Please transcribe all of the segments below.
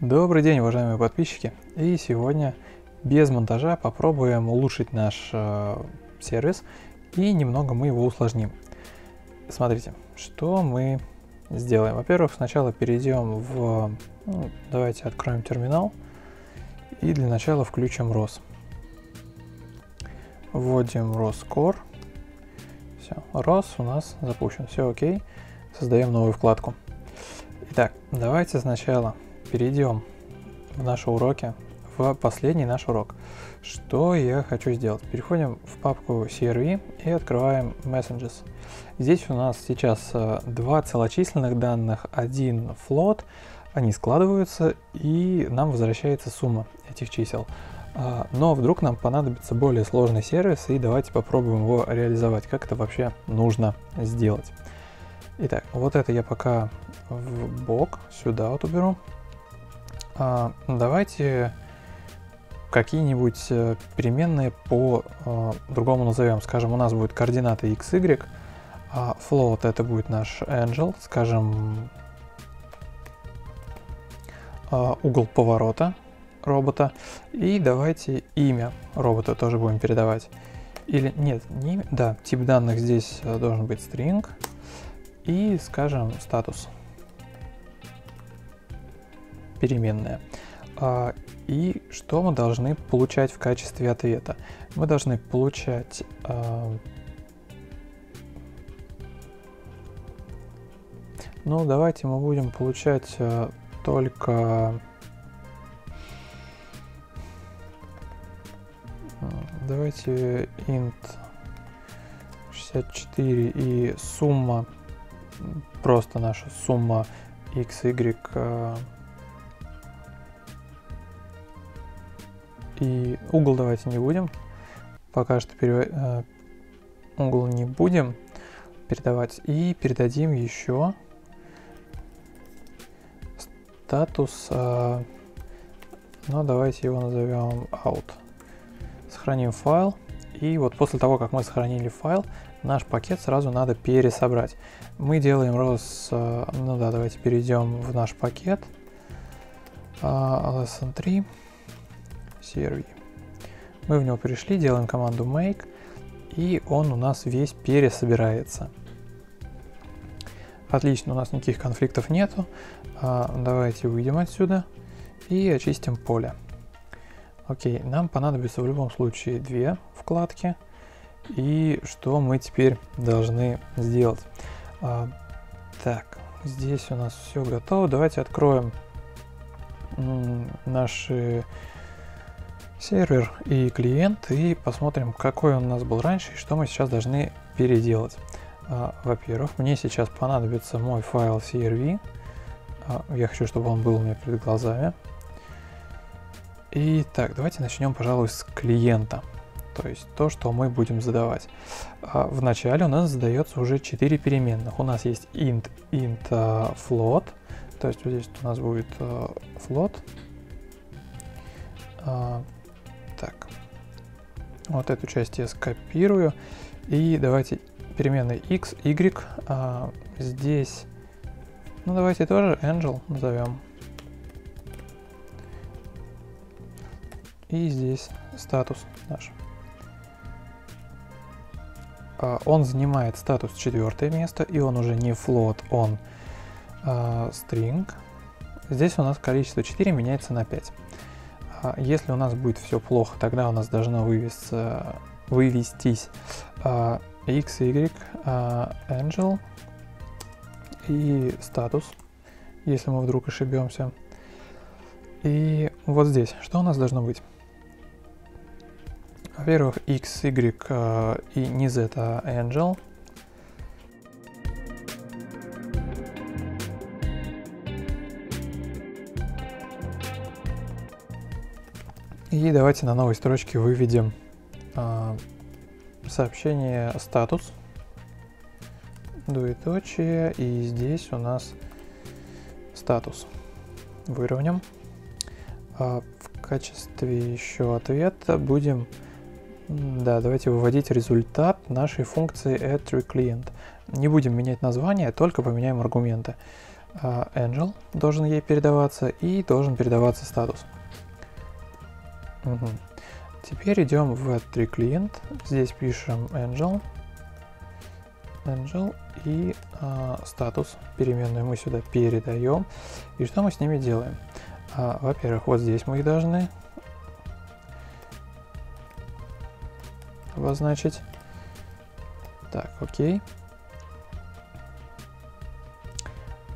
Добрый день, уважаемые подписчики! И сегодня без монтажа попробуем улучшить наш э, сервис и немного мы его усложним. Смотрите, что мы сделаем. Во-первых, сначала перейдем в... Ну, давайте откроем терминал и для начала включим ROS. Вводим ROS Core. Все, ROS у нас запущен. Все окей. Создаем новую вкладку. Итак, давайте сначала перейдем в наши уроки, в последний наш урок. Что я хочу сделать? Переходим в папку CRV и открываем Messages. Здесь у нас сейчас э, два целочисленных данных, один float, они складываются и нам возвращается сумма этих чисел. А, но вдруг нам понадобится более сложный сервис и давайте попробуем его реализовать, как это вообще нужно сделать. Итак, вот это я пока в бок сюда вот уберу. А, давайте какие-нибудь э, переменные по э, другому назовем. Скажем, у нас будет координаты x, y, а float это будет наш angel, скажем, э, угол поворота робота. И давайте имя робота тоже будем передавать. Или нет, не имя, да, тип данных здесь э, должен быть string. И скажем статус переменная. А, и что мы должны получать в качестве ответа? Мы должны получать а, Ну, давайте мы будем получать а, только... Давайте int 64 и сумма, просто наша сумма x, y И угол давайте не будем. Пока что перев... Э, угол не будем передавать. И передадим еще статус. Э, ну, давайте его назовем out. Сохраним файл. И вот после того, как мы сохранили файл, наш пакет сразу надо пересобрать. Мы делаем ROS, э, ну да, давайте перейдем в наш пакет. lsn3. CRV. Мы в него пришли, делаем команду make, и он у нас весь пересобирается. Отлично, у нас никаких конфликтов нету. А, давайте выйдем отсюда и очистим поле. Окей, нам понадобится в любом случае две вкладки. И что мы теперь должны сделать? А, так, здесь у нас все готово. Давайте откроем наши сервер и клиент и посмотрим, какой он у нас был раньше и что мы сейчас должны переделать. А, во-первых, мне сейчас понадобится мой файл CRV. А, я хочу, чтобы он был у меня перед глазами. И так, давайте начнем, пожалуй, с клиента. То есть то, что мы будем задавать. А, Вначале у нас задается уже 4 переменных. У нас есть int, int float. То есть вот здесь у нас будет float. Вот эту часть я скопирую. И давайте переменной x, y. А, здесь, ну давайте тоже angel назовем. И здесь статус наш. А, он занимает статус четвертое место, и он уже не float, он а, string. Здесь у нас количество 4 меняется на 5. А если у нас будет все плохо, тогда у нас должно вывести, вывестись uh, x, y, uh, angel и статус, если мы вдруг ошибемся. И вот здесь, что у нас должно быть? Во-первых, x, y uh, и не z, а angel – И давайте на новой строчке выведем э, сообщение статус, двоеточие, и здесь у нас статус. Выровняем. А в качестве еще ответа будем, да, давайте выводить результат нашей функции addTreeClient. Не будем менять название, только поменяем аргументы. а, Angel должен ей передаваться и должен передаваться статус. Угу. Теперь идем в add клиент. Здесь пишем Angel. Angel и э, статус переменную мы сюда передаем. И что мы с ними делаем? А, Во-первых, вот здесь мы их должны обозначить. Так, окей.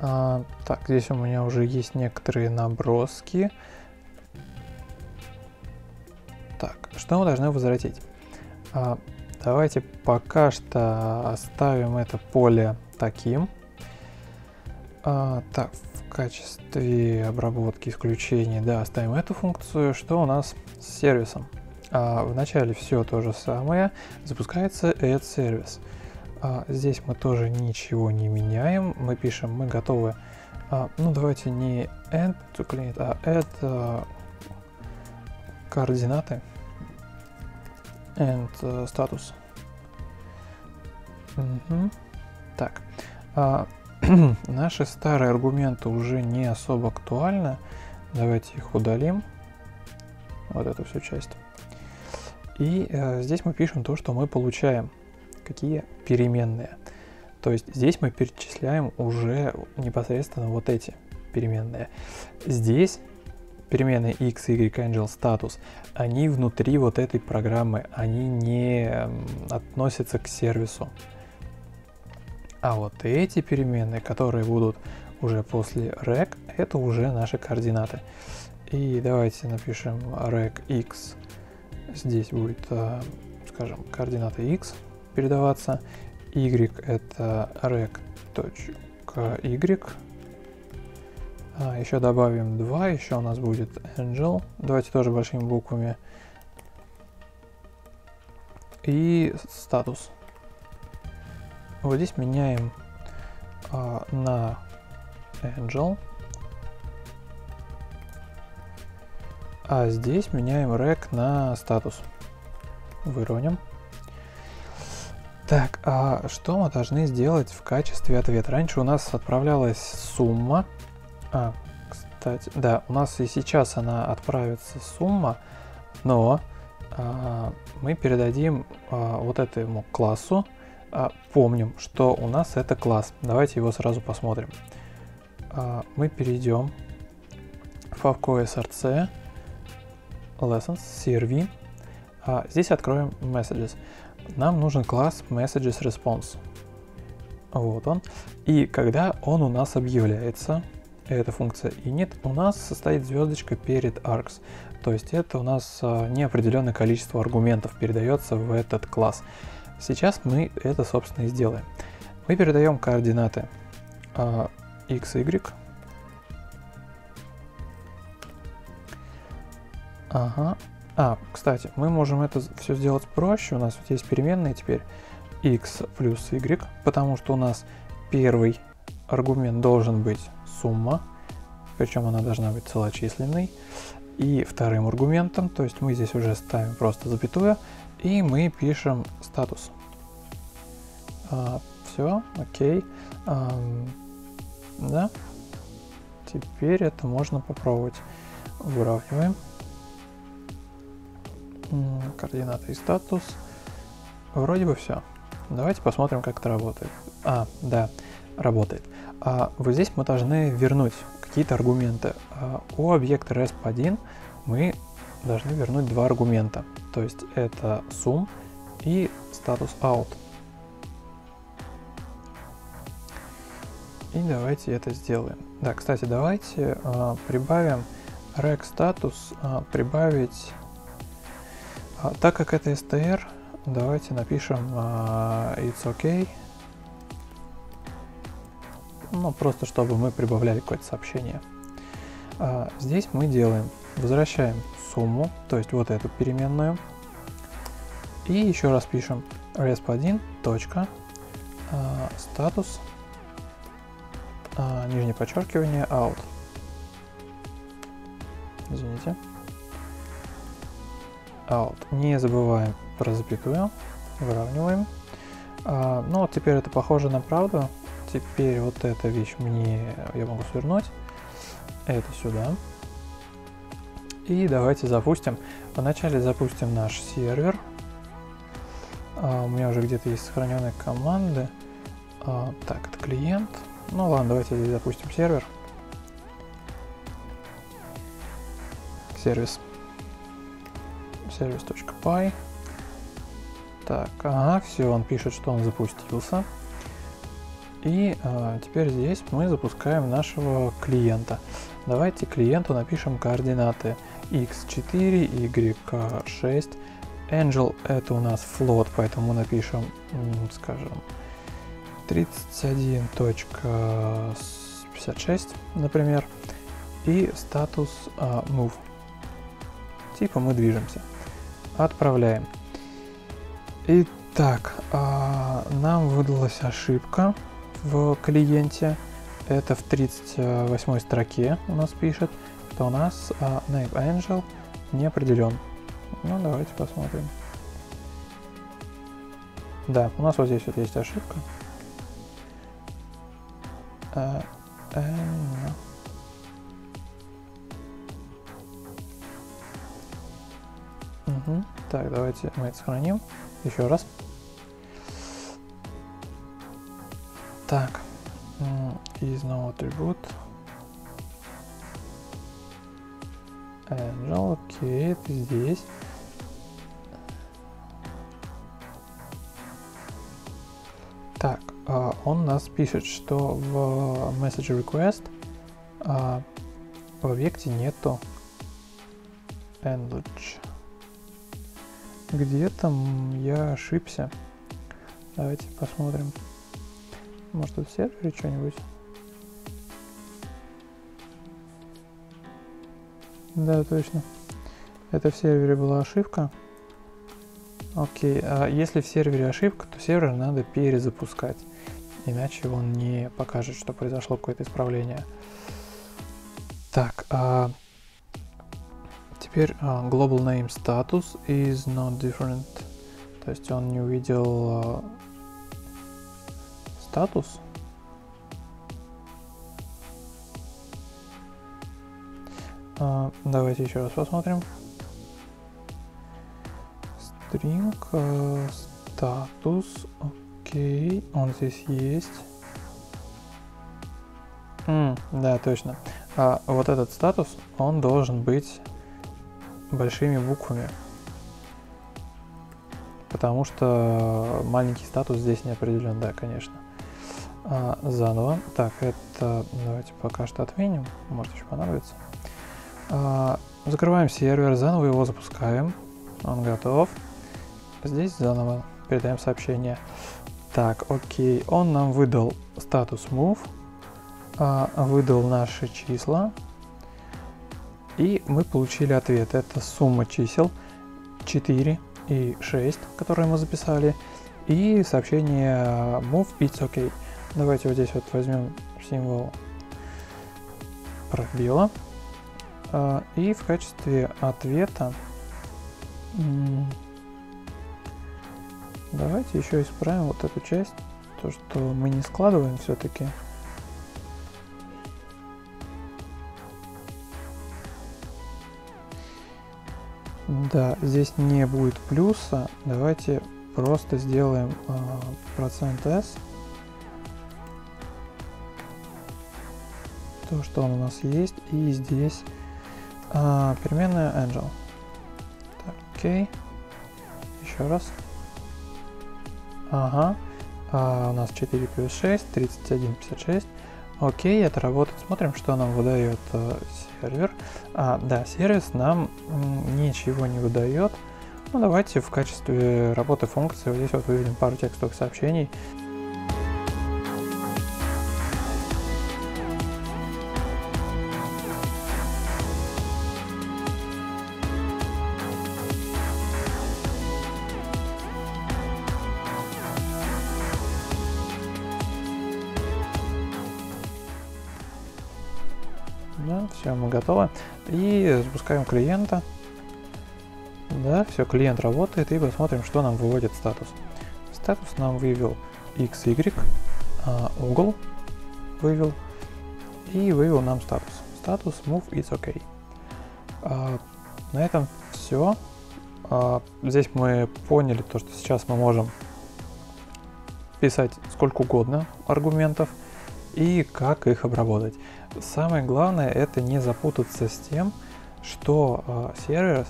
А, так, здесь у меня уже есть некоторые наброски. Что мы должны возвратить? А, давайте пока что оставим это поле таким. А, так, в качестве обработки исключений, да, оставим эту функцию. Что у нас с сервисом? А, вначале все то же самое, запускается add сервис. А, здесь мы тоже ничего не меняем. Мы пишем, мы готовы. Ну, давайте не add to client, а add координаты and uh, status. Угу. Так. А, наши старые аргументы уже не особо актуальны. Давайте их удалим. Вот эту всю часть. И э, здесь мы пишем то, что мы получаем какие переменные. То есть здесь мы перечисляем уже непосредственно вот эти переменные. Здесь переменные x, y, angel, status, они внутри вот этой программы, они не относятся к сервису. А вот эти переменные, которые будут уже после rec, это уже наши координаты. И давайте напишем rec x. Здесь будет, э, скажем, координата x, передаваться. Y это rec.y. А, еще добавим 2, еще у нас будет angel. Давайте тоже большими буквами. И статус. Вот здесь меняем а, на angel. А здесь меняем rec на статус. Выровняем. Так, а что мы должны сделать в качестве ответа? Раньше у нас отправлялась сумма. А, кстати, да, у нас и сейчас она отправится сумма, но а, мы передадим а, вот этому классу. А, помним, что у нас это класс. Давайте его сразу посмотрим. А, мы перейдем в Favco src, lessons, crv. А, здесь откроем messages нам нужен класс messages response. Вот он. И когда он у нас объявляется, эта функция init, у нас состоит звездочка перед args. То есть это у нас а, неопределенное количество аргументов передается в этот класс. Сейчас мы это, собственно, и сделаем. Мы передаем координаты а, x, y. Ага, а, кстати, мы можем это все сделать проще. У нас вот есть переменные теперь x плюс y, потому что у нас первый аргумент должен быть сумма, причем она должна быть целочисленной. И вторым аргументом, то есть мы здесь уже ставим просто запятую, и мы пишем статус. А, все, окей. А, да. Теперь это можно попробовать. Выравниваем координаты и статус. Вроде бы все. Давайте посмотрим, как это работает. А, да, работает. А вот здесь мы должны вернуть какие-то аргументы. А у объекта resp1 мы должны вернуть два аргумента. То есть это sum и статус out. И давайте это сделаем. Да, кстати, давайте э, прибавим rec статус, э, прибавить а, так как это str, давайте напишем uh, it's okay. Ну, просто чтобы мы прибавляли какое-то сообщение. Uh, здесь мы делаем, возвращаем сумму, то есть вот эту переменную. И еще раз пишем resp1. Точка, uh, статус, uh, нижнее подчеркивание, out. Извините out. Не забываем про запятую, выравниваем. А, ну теперь это похоже на правду. Теперь вот эта вещь мне, я могу свернуть. Это сюда. И давайте запустим. Вначале запустим наш сервер. А, у меня уже где-то есть сохраненные команды. А, так, это клиент. Ну ладно, давайте здесь запустим сервер. Сервис. Сервис.py. Так, ага, все, он пишет, что он запустился. И а, теперь здесь мы запускаем нашего клиента. Давайте клиенту напишем координаты x4, y6. Angel это у нас float, поэтому напишем, скажем, 31.56, например. И статус uh, move. Типа мы движемся. Отправляем. Итак, uh, нам выдалась ошибка в клиенте. Это в 38 строке у нас пишет то у нас uh, name angel не определен. Ну, давайте посмотрим. Да, у нас вот здесь вот есть ошибка. Uh, uh, угу. Так, давайте мы это сохраним. Еще раз. Так, is no attribute. Angel, окей, это здесь. Так, uh, он нас пишет, что в message request в объекте нету enlage. Где-то я ошибся. Давайте посмотрим. Может, в сервере что-нибудь? Да, точно. Это в сервере была ошибка. Окей, а если в сервере ошибка, то сервер надо перезапускать. Иначе он не покажет, что произошло какое-то исправление. Так, а теперь а, global name status is not different. То есть он не увидел а, статус. А, давайте еще раз посмотрим. String, э, статус, окей, он здесь есть. Mm, да, точно. А, вот этот статус, он должен быть большими буквами. Потому что маленький статус здесь не определен, да, конечно. А, заново. Так, это давайте пока что отменим, может еще понадобится. А, закрываем сервер, заново его запускаем. Он готов. Здесь заново передаем сообщение. Так, окей, он нам выдал статус move, а, выдал наши числа, и мы получили ответ. Это сумма чисел 4 и 6, которые мы записали, и сообщение move it's okay. Давайте вот здесь вот возьмем символ пробела а, и в качестве ответа давайте еще исправим вот эту часть, то что мы не складываем все-таки. Да, здесь не будет плюса. Давайте просто сделаем э, процент s. То, что он у нас есть. И здесь а, переменная angel. Так, окей. Еще раз. Ага. А, у нас 4 плюс 6, 31, 56. Окей, это работает. Смотрим, что нам выдает э, сервер. А, да, сервис нам ничего не выдает. Ну, давайте в качестве работы функции вот здесь вот выведем пару текстовых сообщений. Все, мы готовы. И запускаем клиента. Да, все, клиент работает. И посмотрим, что нам выводит статус. Статус нам вывел XY. а, угол, вывел, и вывел нам статус. Статус move is OK. А, на этом все. А, здесь мы поняли то, что сейчас мы можем писать сколько угодно аргументов и как их обработать. Самое главное это не запутаться с тем, что э, сервис,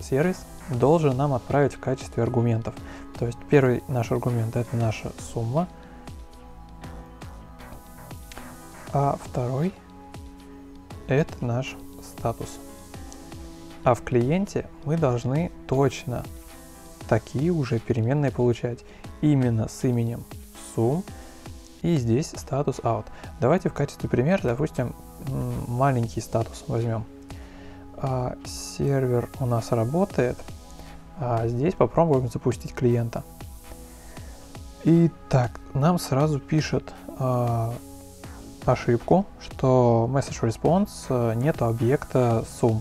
сервис должен нам отправить в качестве аргументов. То есть первый наш аргумент это наша сумма, а второй это наш статус. А в клиенте мы должны точно такие уже переменные получать именно с именем sum и здесь статус out. Давайте в качестве примера, допустим, маленький статус возьмем. А, сервер у нас работает, а здесь попробуем запустить клиента. Итак, нам сразу пишет а, ошибку, что message response а, нет объекта sum.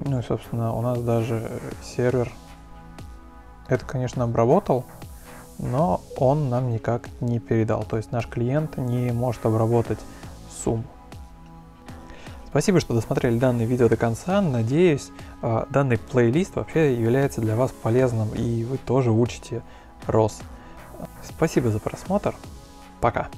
Ну и, собственно, у нас даже сервер это, конечно, обработал, но он нам никак не передал. То есть наш клиент не может обработать сумму. Спасибо, что досмотрели данное видео до конца. Надеюсь, а, данный плейлист вообще является для вас полезным и вы тоже учите ROS. Спасибо за просмотр. Пока.